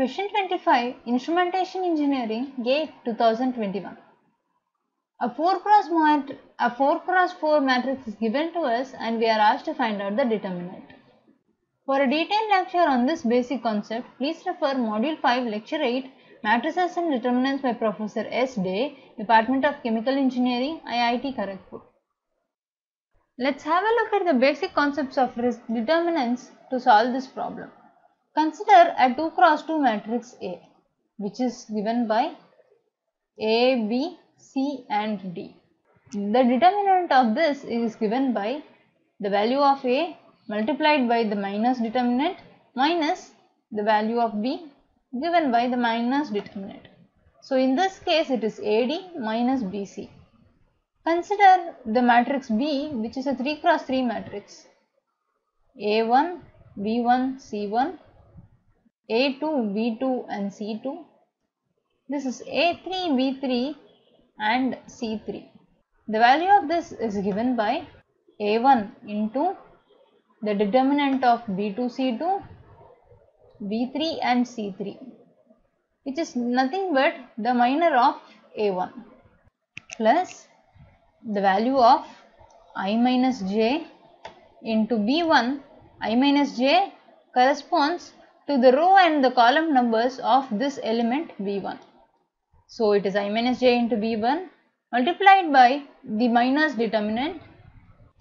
Question 25 Instrumentation Engineering GATE 2021 A 4 cross, a 4 cross 4 matrix is given to us and we are asked to find out the determinant. For a detailed lecture on this basic concept, please refer Module 5 Lecture 8 Matrices and Determinants by Professor S. De, Department of Chemical Engineering, IIT Kharagpur. Let's have a look at the basic concepts of risk determinants to solve this problem. Consider a 2 cross 2 matrix A which is given by A, B, C and D. The determinant of this is given by the value of A multiplied by the minor determinant minus the value of B given by the minor determinant. So, in this case it is AD minus BC. Consider the matrix B which is a 3 cross 3 matrix A1, B1, C1, A2, B2 and C2. This is A3, B3 and C3. The value of this is given by A1 into the determinant of B2, C2, B3 and C3 which is nothing but the minor of A1 plus the value of i minus j into b1 i minus j corresponds to the row and the column numbers of this element b1 so it is i minus j into b1 multiplied by the minor determinant.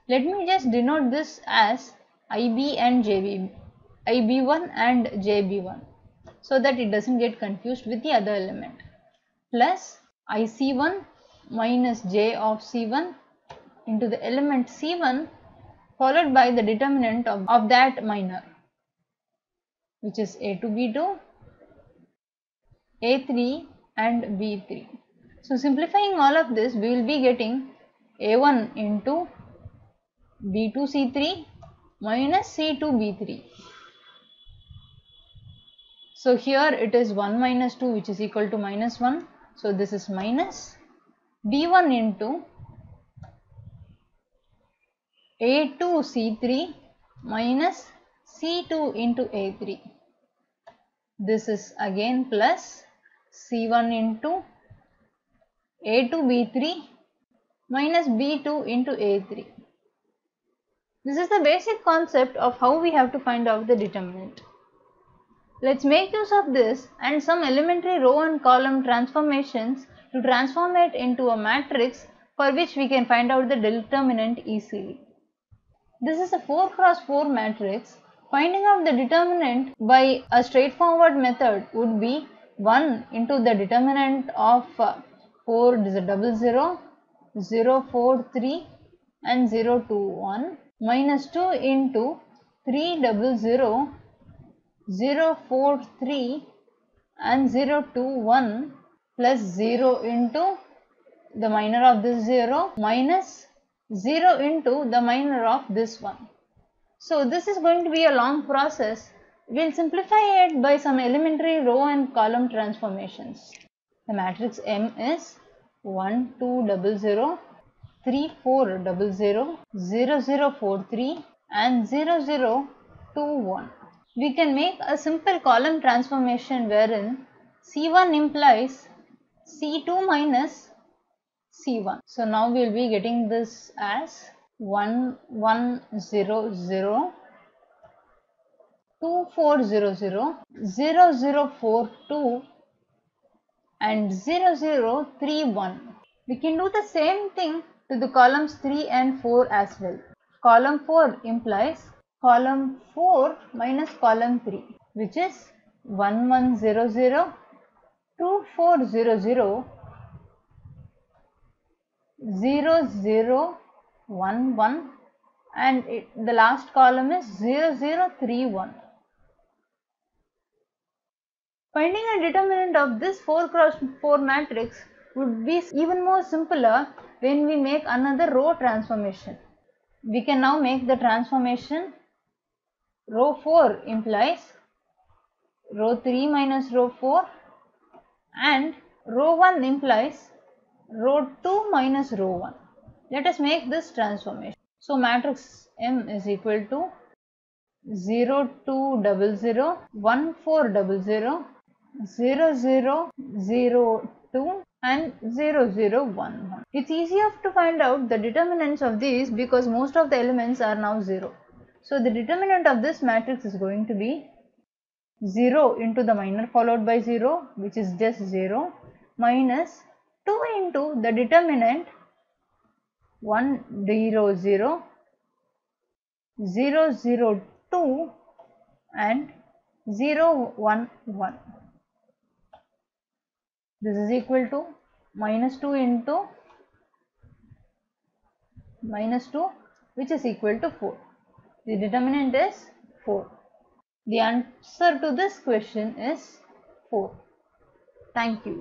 Let me just denote this as ib and jb ib1 and jb1 so that it doesn't get confused with the other element. Plus ic1 minus j of C1 into the element C1 followed by the determinant of, of that minor which is A2 B2, A3 and B3. So simplifying all of this we will be getting A1 into B2 C3 minus C2 B3. So here it is 1 minus 2 which is equal to minus 1. So this is minus b1 into a2 c3 minus c2 into a3 this is again plus c1 into a2 b3 minus b2 into a3 this is the basic concept of how we have to find out the determinant let's make use of this and some elementary row and column transformations to transform it into a matrix for which we can find out the determinant easily. This is a 4 cross 4 matrix. Finding out the determinant by a straightforward method would be 1 into the determinant of uh, 4 double 0, 0 4 3 and 0 2 1 minus 2 into 3 double 0, 0 4 3 and 0 2 1 plus 0 into the minor of this 0 minus 0 into the minor of this one. So this is going to be a long process. We will simplify it by some elementary row and column transformations. The matrix M is 1 2 double 0, 3 4 double 0, 0 0 4 3 and 0 0 2 1. We can make a simple column transformation wherein C1 implies C2 minus C1. So now we will be getting this as 1 1 0 0 2 4 0 0 0 0 4 2 and 0 0 3 1. We can do the same thing to the columns 3 and 4 as well. Column 4 implies column 4 minus column 3 which is 1 1 0 0 2 4 0 0 0 0 1 1 and it, the last column is 0 0 3 1. Finding a determinant of this 4 cross 4 matrix would be even more simpler when we make another row transformation. We can now make the transformation row 4 implies row 3 minus row 4 and row 1 implies row 2 minus row 1. Let us make this transformation. So matrix M is equal to 0 2 double 0 1 4 double 0 0 0 0 2 and 0 0 1 1. It's easy to find out the determinants of these because most of the elements are now 0. So the determinant of this matrix is going to be 0 into the minor followed by 0 which is just 0 minus 2 into the determinant 1 0 0 0 0 2 and 0 1 1 this is equal to minus 2 into minus 2 which is equal to 4 the determinant is 4 the answer to this question is 4 thank you